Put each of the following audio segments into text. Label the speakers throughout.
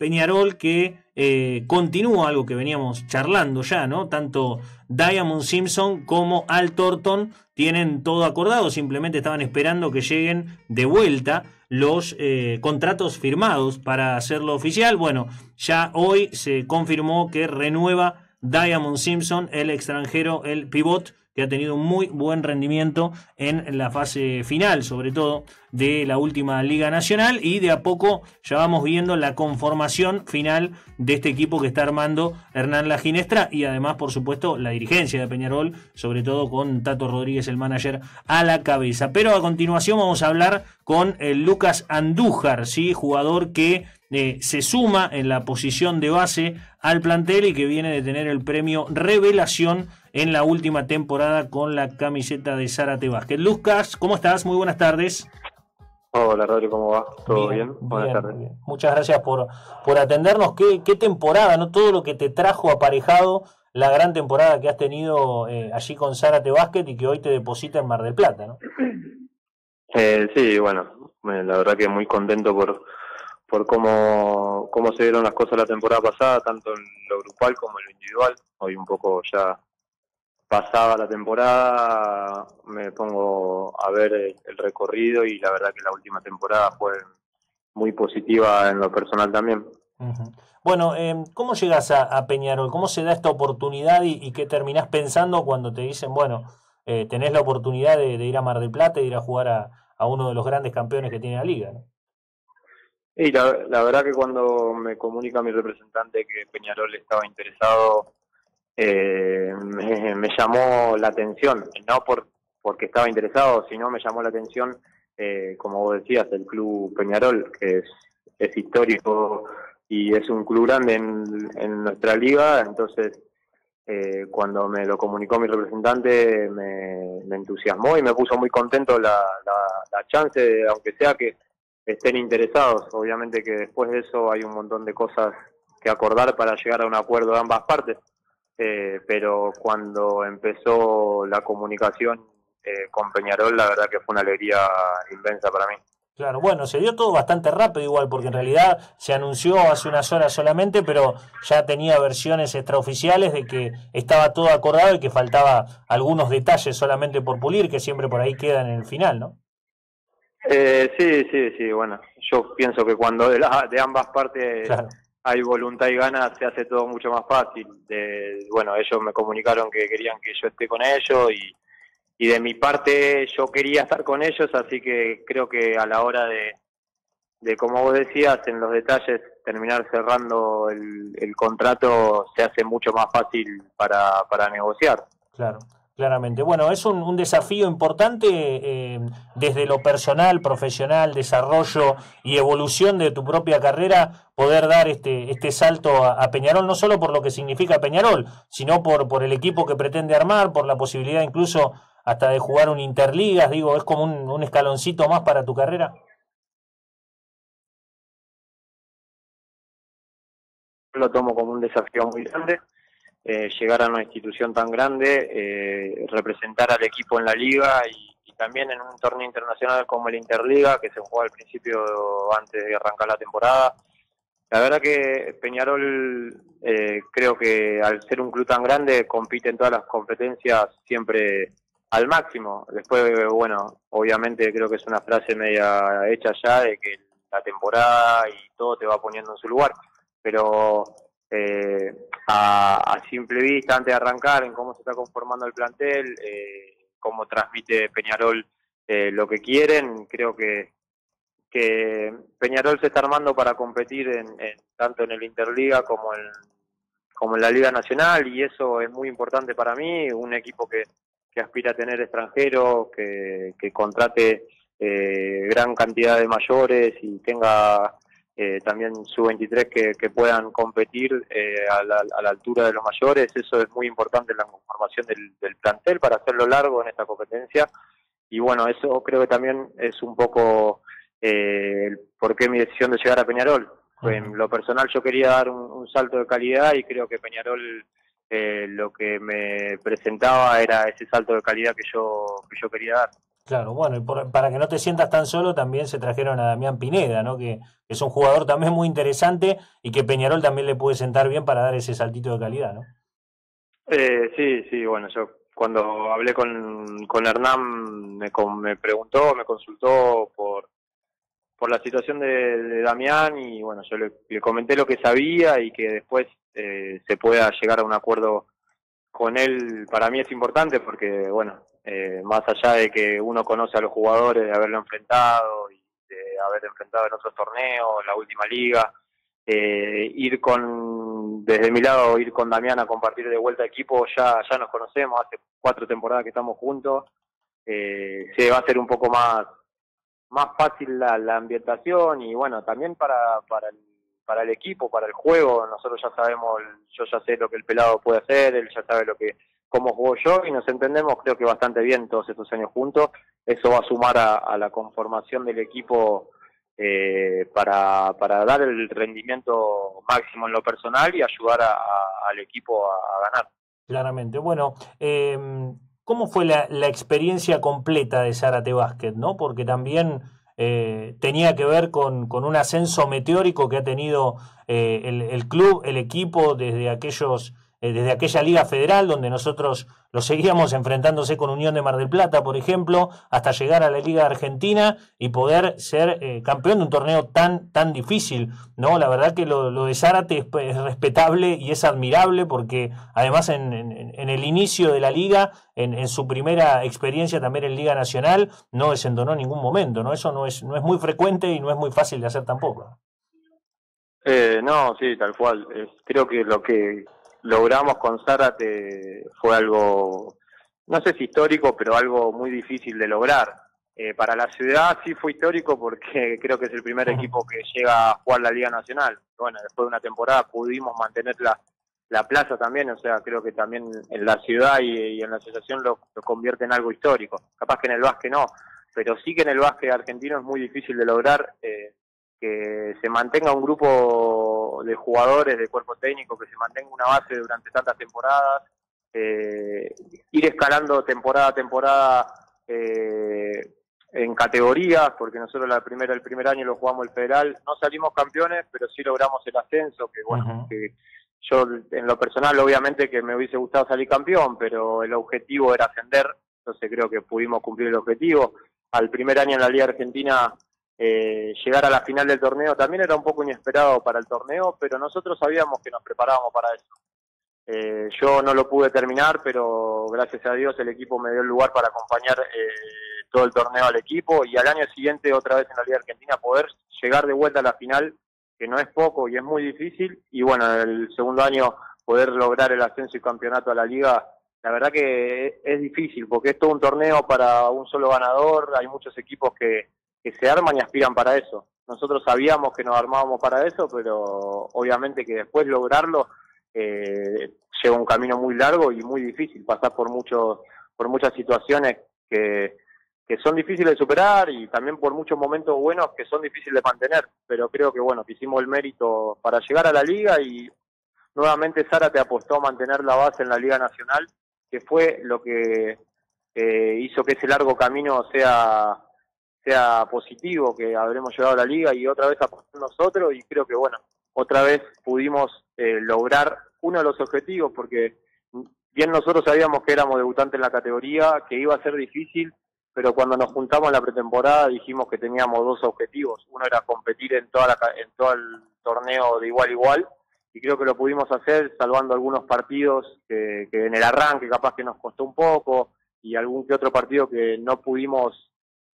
Speaker 1: Peñarol que eh, continúa algo que veníamos charlando ya, ¿no? Tanto Diamond Simpson como Al Thornton tienen todo acordado, simplemente estaban esperando que lleguen de vuelta los eh, contratos firmados para hacerlo oficial. Bueno, ya hoy se confirmó que renueva Diamond Simpson, el extranjero, el pivot que ha tenido un muy buen rendimiento en la fase final, sobre todo de la última Liga Nacional, y de a poco ya vamos viendo la conformación final de este equipo que está armando Hernán La Ginestra y además, por supuesto, la dirigencia de Peñarol, sobre todo con Tato Rodríguez, el manager, a la cabeza. Pero a continuación vamos a hablar con el Lucas Andújar, ¿sí? jugador que eh, se suma en la posición de base al plantel y que viene de tener el premio Revelación en la última temporada con la camiseta de Zárate Vázquez. Lucas, ¿cómo estás? Muy buenas tardes.
Speaker 2: Hola Rodrigo, ¿cómo va? ¿Todo bien? Buenas tardes.
Speaker 1: Muchas gracias por, por atendernos. ¿Qué, ¿Qué, temporada, no? Todo lo que te trajo aparejado la gran temporada que has tenido eh, allí con Zárate Vázquez y que hoy te deposita en Mar del Plata, ¿no?
Speaker 2: Eh, sí, bueno, la verdad que muy contento por, por cómo, cómo se dieron las cosas la temporada pasada, tanto en lo grupal como en lo individual. Hoy un poco ya pasada la temporada me pongo a ver el recorrido y la verdad que la última temporada fue muy positiva en lo personal también.
Speaker 1: Bueno, eh, ¿cómo llegas a, Peñarol? ¿Cómo se da esta oportunidad y, qué terminás pensando cuando te dicen, bueno, eh, tenés la oportunidad de, ir a Mar del Plata y ir a jugar a, uno de los grandes campeones que tiene la liga?
Speaker 2: Y la, la verdad que cuando me comunica mi representante que Peñarol estaba interesado, eh, me, llamó la atención, no por porque estaba interesado, sino me llamó la atención, eh, como vos decías, el club Peñarol, que es, histórico y es un club grande en, nuestra liga, entonces eh, cuando me lo comunicó mi representante me, entusiasmó y me puso muy contento la, la, chance, de, aunque sea que estén interesados. Obviamente que después de eso hay un montón de cosas que acordar para llegar a un acuerdo de ambas partes. Eh, pero cuando empezó la comunicación eh, con Peñarol, la verdad que fue una alegría inmensa para mí.
Speaker 1: Claro, bueno, se dio todo bastante rápido igual, porque en realidad se anunció hace unas horas solamente, pero ya tenía versiones extraoficiales de que estaba todo acordado y que faltaba algunos detalles solamente por pulir, que siempre por ahí quedan en el final, ¿no?
Speaker 2: Eh, sí, sí, sí, bueno, yo pienso que cuando de, de ambas partes hay voluntad y ganas, se hace todo mucho más fácil. De, bueno, ellos me comunicaron que querían que yo esté con ellos y, y de mi parte yo quería estar con ellos, así que creo que a la hora de, de como vos decías, en los detalles, terminar cerrando el, el contrato se hace mucho más fácil para, para negociar.
Speaker 1: Claro. Claramente. Bueno, es un, desafío importante eh, desde lo personal, profesional, desarrollo y evolución de tu propia carrera, poder dar este, este salto a, Peñarol, no solo por lo que significa Peñarol, sino por, por el equipo que pretende armar, por la posibilidad incluso hasta de jugar un Interligas, digo, es como un, un escaloncito más para tu carrera.
Speaker 2: Lo tomo como un desafío muy grande eh, llegar a una institución tan grande, eh, representar al equipo en la liga y, también en un torneo internacional como el Interliga, que se jugó al principio antes de arrancar la temporada. La verdad que Peñarol eh, creo que al ser un club tan grande compite en todas las competencias siempre al máximo. Después, bueno, obviamente creo que es una frase media hecha ya de que la temporada y todo te va poniendo en su lugar, pero eh, a, simple vista, antes de arrancar, en cómo se está conformando el plantel, eh, cómo transmite Peñarol eh, lo que quieren, creo que, que Peñarol se está armando para competir en, tanto en el Interliga como en, como en la Liga Nacional y eso es muy importante para mí, un equipo que, que aspira a tener extranjeros, que, que contrate eh, gran cantidad de mayores y tenga eh, también sub-23 que, que, puedan competir eh, a, la, a, la, altura de los mayores. Eso es muy importante en la conformación del, del, plantel para hacerlo largo en esta competencia. Y bueno, eso creo que también es un poco eh, por qué mi decisión de llegar a Peñarol. En lo personal yo quería dar un, un salto de calidad y creo que Peñarol eh, lo que me presentaba era ese salto de calidad que yo, que yo quería dar.
Speaker 1: Claro, bueno, y para que no te sientas tan solo, también se trajeron a Damián Pineda, ¿no? Que, es un jugador también muy interesante y que Peñarol también le puede sentar bien para dar ese saltito de calidad, ¿no?
Speaker 2: Eh, sí, sí, bueno, yo cuando hablé con, con Hernán me, me preguntó, me consultó por, por la situación de, Damián y bueno, yo le, comenté lo que sabía y que después eh, se pueda llegar a un acuerdo con él para mí es importante porque bueno, eh, más allá de que uno conoce a los jugadores, de haberlo enfrentado y de haber enfrentado en otros torneos, la última liga, eh, ir con, desde mi lado, ir con Damián a compartir de vuelta equipo, ya, ya nos conocemos, hace cuatro temporadas que estamos juntos, eh, se va a hacer un poco más, más fácil la, la ambientación y bueno, también para, para el para el equipo, para el juego, nosotros ya sabemos, yo ya sé lo que el pelado puede hacer, él ya sabe lo que cómo juego yo y nos entendemos creo que bastante bien todos estos años juntos. Eso va a sumar a, la conformación del equipo eh, para, para dar el rendimiento máximo en lo personal y ayudar al equipo a, ganar.
Speaker 1: Claramente. Bueno, eh, ¿cómo fue la, experiencia completa de Zárate Básquet? ¿no? Porque también eh, tenía que ver con, con, un ascenso meteórico que ha tenido eh, el, club, el equipo, desde aquellos eh, desde aquella Liga Federal, donde nosotros lo seguíamos enfrentándose con Unión de Mar del Plata, por ejemplo, hasta llegar a la Liga Argentina y poder ser eh, campeón de un torneo tan, tan difícil. ¿no? La verdad que lo, de Zárate es, respetable y es admirable porque además en, el inicio de la liga, en, su primera experiencia también en Liga Nacional, no desentonó en ningún momento. ¿no? Eso no es, no es muy frecuente y no es muy fácil de hacer tampoco.
Speaker 2: Eh, no, sí, tal cual. creo que lo que logramos con Zárate fue algo, no sé si histórico, pero algo muy difícil de lograr. Eh, para la ciudad sí fue histórico porque creo que es el primer equipo que llega a jugar la Liga Nacional. Bueno, después de una temporada pudimos mantener la, la plaza también, o sea, creo que también en la ciudad y, en la asociación lo, convierte en algo histórico. Capaz que en el básquet no, pero sí que en el básquet argentino es muy difícil de lograr eh, que se mantenga un grupo de jugadores, de cuerpo técnico, que se mantenga una base durante tantas temporadas, eh, ir escalando temporada a temporada eh, en categorías, porque nosotros la primera, el primer año lo jugamos el federal, no salimos campeones, pero sí logramos el ascenso, que bueno, que yo en lo personal obviamente que me hubiese gustado salir campeón, pero el objetivo era ascender, entonces creo que pudimos cumplir el objetivo. Al primer año en la Liga Argentina eh, llegar a la final del torneo. También era un poco inesperado para el torneo, pero nosotros sabíamos que nos preparábamos para eso. Eh, yo no lo pude terminar, pero gracias a Dios el equipo me dio el lugar para acompañar eh, todo el torneo al equipo y al año siguiente otra vez en la Liga Argentina poder llegar de vuelta a la final, que no es poco y es muy difícil, y bueno, el segundo año poder lograr el ascenso y campeonato a la liga, la verdad que es difícil, porque es todo un torneo para un solo ganador, hay muchos equipos que, que se arman y aspiran para eso. Nosotros sabíamos que nos armábamos para eso, pero obviamente que después lograrlo eh, lleva un camino muy largo y muy difícil, pasar por muchos por muchas situaciones que, que son difíciles de superar y también por muchos momentos buenos que son difíciles de mantener, pero creo que bueno, que hicimos el mérito para llegar a la liga y nuevamente Sara te apostó a mantener la base en la Liga Nacional, que fue lo que eh, hizo que ese largo camino sea sea positivo, que habremos llegado a la liga y otra vez apostar nosotros y creo que bueno, otra vez pudimos eh, lograr uno de los objetivos porque bien nosotros sabíamos que éramos debutantes en la categoría, que iba a ser difícil, pero cuando nos juntamos en la pretemporada dijimos que teníamos dos objetivos, uno era competir en toda la, en todo el torneo de igual a igual y creo que lo pudimos hacer salvando algunos partidos que, que en el arranque capaz que nos costó un poco y algún que otro partido que no pudimos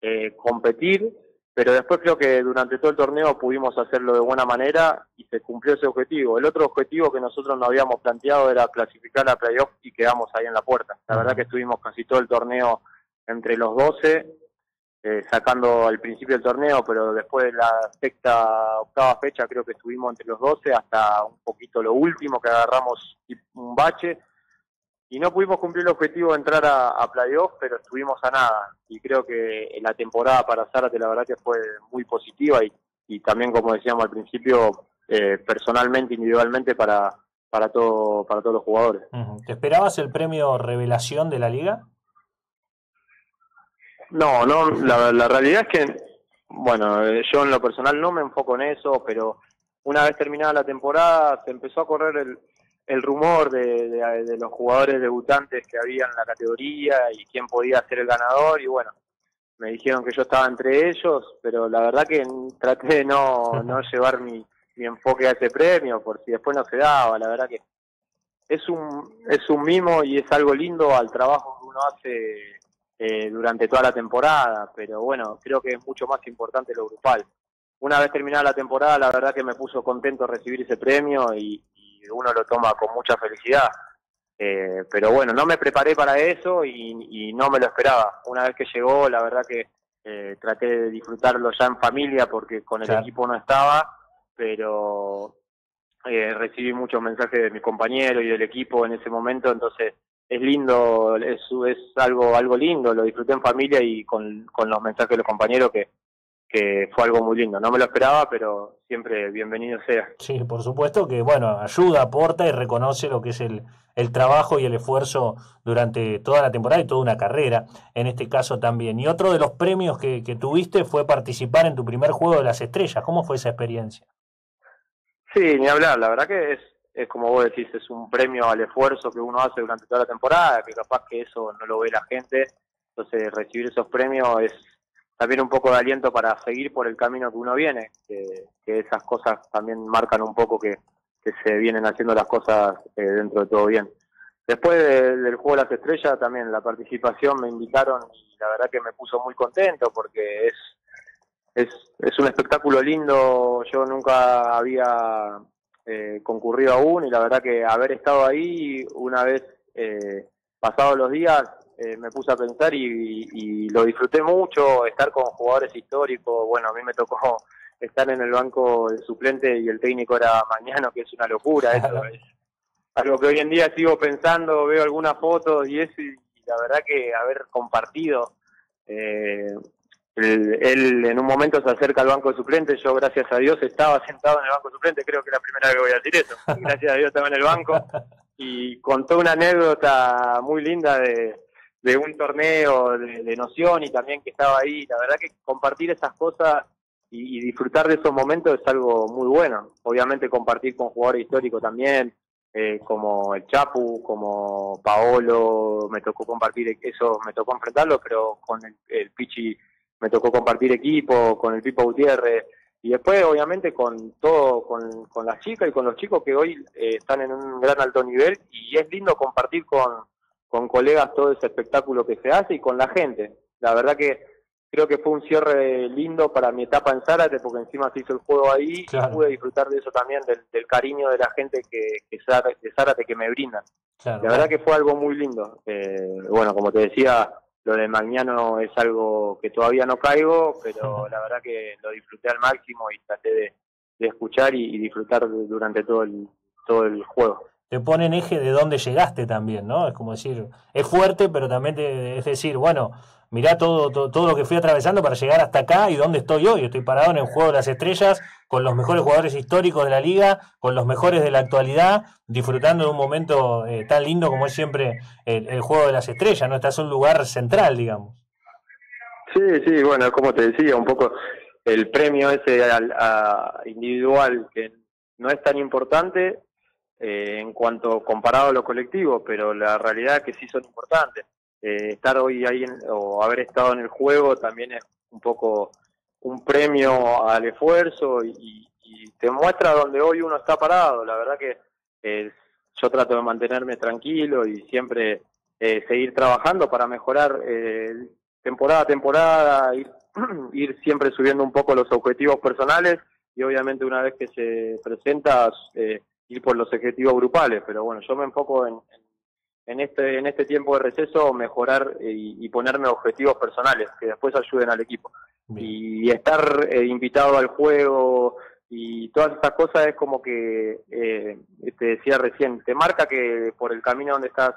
Speaker 2: eh, competir, pero después creo que durante todo el torneo pudimos hacerlo de buena manera y se cumplió ese objetivo. El otro objetivo que nosotros nos habíamos planteado era clasificar a playoff y quedamos ahí en la puerta. La verdad que estuvimos casi todo el torneo entre los 12, eh, sacando al principio del torneo, pero después de la sexta, octava fecha creo que estuvimos entre los 12 hasta un poquito lo último que agarramos un bache y no pudimos cumplir el objetivo de entrar a, a playoff, pero estuvimos a nada. Y creo que la temporada para Zárate la verdad que fue muy positiva y, y también, como decíamos al principio, eh, personalmente, individualmente para, para, todo, para todos los jugadores.
Speaker 1: ¿Te esperabas el premio revelación de la liga?
Speaker 2: No, no, la, la realidad es que, bueno, yo en lo personal no me enfoco en eso, pero una vez terminada la temporada se empezó a correr el, el rumor de, de, los jugadores debutantes que había en la categoría y quién podía ser el ganador y bueno, me dijeron que yo estaba entre ellos, pero la verdad que traté de no, no llevar mi, mi enfoque a ese premio por si después no se daba, la verdad que es un, es un mimo y es algo lindo al trabajo que uno hace eh, durante toda la temporada, pero bueno, creo que es mucho más importante lo grupal. Una vez terminada la temporada, la verdad que me puso contento recibir ese premio y, uno lo toma con mucha felicidad. Eh, pero bueno, no me preparé para eso y, no me lo esperaba. Una vez que llegó, la verdad que eh, traté de disfrutarlo ya en familia porque con el equipo no estaba, pero eh, recibí muchos mensajes de mis compañeros y del equipo en ese momento, entonces es lindo, es, es algo algo lindo, lo disfruté en familia y con, con los mensajes de los compañeros que, que fue algo muy lindo. No me lo esperaba, pero siempre bienvenido sea.
Speaker 1: Sí, por supuesto que, bueno, ayuda, aporta y reconoce lo que es el, el trabajo y el esfuerzo durante toda la temporada y toda una carrera, en este caso también. Y otro de los premios que, que tuviste fue participar en tu primer juego de las estrellas. ¿Cómo fue esa experiencia?
Speaker 2: Sí, ni hablar, la verdad que es, es como vos decís, es un premio al esfuerzo que uno hace durante toda la temporada, que capaz que eso no lo ve la gente, entonces recibir esos premios es también un poco de aliento para seguir por el camino que uno viene, que, esas cosas también marcan un poco que, se vienen haciendo las cosas eh, dentro de todo bien. Después del Juego de las Estrellas también la participación me invitaron y la verdad que me puso muy contento porque es es, es un espectáculo lindo, yo nunca había eh, concurrido aún y la verdad que haber estado ahí una vez eh, pasados los días eh, me puse a pensar y, lo disfruté mucho, estar con jugadores históricos, bueno, a mí me tocó estar en el banco de suplente y el técnico era mañana, que es una locura, eso es algo que hoy en día sigo pensando, veo algunas fotos y eso, y la verdad que haber compartido eh, él, en un momento se acerca al banco de suplentes, yo gracias a Dios estaba sentado en el banco de suplentes, creo que es la primera vez que voy a decir eso, gracias a Dios estaba en el banco. Y contó una anécdota muy linda de, de un torneo de, noción y también que estaba ahí, la verdad que compartir esas cosas y, disfrutar de esos momentos es algo muy bueno, obviamente compartir con jugadores históricos también, eh, como el Chapu, como Paolo, me tocó compartir eso, me tocó enfrentarlo, pero con el, el Pichi me tocó compartir equipo con el Pipo Gutiérrez. Y después obviamente con todo, con, con las chicas y con los chicos que hoy eh, están en un gran alto nivel. Y es lindo compartir con, con colegas todo ese espectáculo que se hace y con la gente. La verdad que creo que fue un cierre lindo para mi etapa en Zárate porque encima se hizo el juego ahí y pude disfrutar de eso también, del, cariño de la gente que, que de Zárate que me brindan. la verdad que fue algo muy lindo. Eh, bueno, como te decía, lo de Magnano es algo que todavía no caigo, pero la verdad que lo disfruté al máximo y traté de, escuchar y, disfrutar durante todo el, todo el juego.
Speaker 1: Te pone en eje de dónde llegaste también, ¿no? Es como decir, es fuerte, pero también es decir, bueno, mirá todo, todo, lo que fui atravesando para llegar hasta acá y dónde estoy hoy. Estoy parado en el juego de las estrellas con los mejores jugadores históricos de la liga, con los mejores de la actualidad, disfrutando de un momento eh, tan lindo como es siempre el, juego de las estrellas, ¿no? Estás en un lugar central, digamos.
Speaker 2: Sí, sí, bueno, como te decía, un poco el premio ese individual que no es tan importante eh, en cuanto comparado a lo colectivo, pero la realidad es que sí son importantes eh, estar hoy ahí o haber estado en el juego también es un poco un premio al esfuerzo y, te muestra donde hoy uno está parado. La verdad que eh, yo trato de mantenerme tranquilo y siempre eh, seguir trabajando para mejorar temporada a temporada, ir, ir siempre subiendo un poco los objetivos personales y obviamente una vez que se presenta ir por los objetivos grupales. Pero bueno, yo me enfoco en en este, en este tiempo de receso mejorar eh, y, ponerme objetivos personales que después ayuden al equipo. Y estar eh, invitado al juego y todas estas cosas es como que, eh, te decía recién, te marca que por el camino donde estás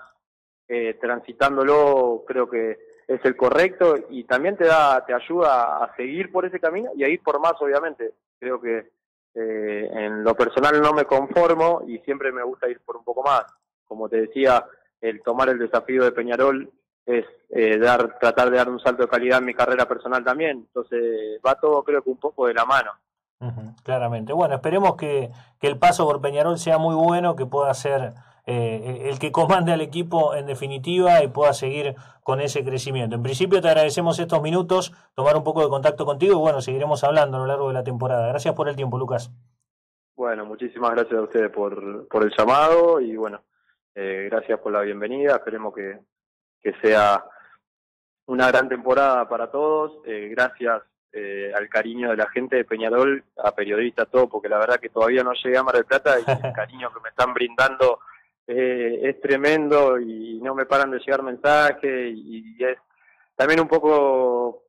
Speaker 2: eh, transitándolo creo que es el correcto y también te da te ayuda a seguir por ese camino y a ir por más obviamente creo que en lo personal no me conformo y siempre me gusta ir por un poco más como te decía el tomar el desafío de Peñarol es eh, dar, tratar de dar un salto de calidad en mi carrera personal también. Entonces va todo creo que un poco de la mano.
Speaker 1: claramente. Bueno, esperemos que, que, el paso por Peñarol sea muy bueno, que pueda ser eh, el, que comande al equipo en definitiva y pueda seguir con ese crecimiento. En principio te agradecemos estos minutos, tomar un poco de contacto contigo y bueno, seguiremos hablando a lo largo de la temporada. Gracias por el tiempo, Lucas.
Speaker 2: Bueno, muchísimas gracias a ustedes por, por el llamado y bueno, eh, gracias por la bienvenida. Esperemos que, que sea una gran temporada para todos. Eh, gracias eh, al cariño de la gente de Peñarol, a periodistas, todo, porque la verdad que todavía no llegué a Mar del Plata y el cariño que me están brindando eh, es tremendo y no me paran de llegar mensajes y, es también un poco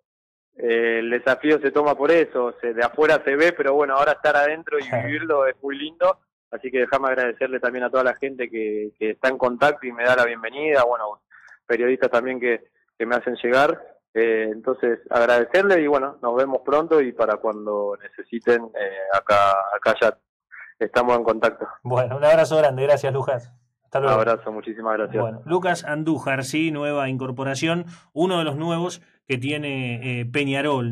Speaker 2: eh, el desafío se toma por eso, se, de afuera se ve, pero bueno, ahora estar adentro y vivirlo es muy lindo, así que déjame agradecerle también a toda la gente que, que está en contacto y me da la bienvenida, bueno, periodistas también que, que me hacen llegar, eh, entonces agradecerle y bueno, nos vemos pronto y para cuando necesiten, eh, acá, acá ya estamos en contacto.
Speaker 1: Bueno, un abrazo grande, gracias
Speaker 2: Un abrazo, muchísimas gracias. Bueno,
Speaker 1: Lucas Andújar, sí, nueva incorporación, uno de los nuevos que tiene eh, Peñarol.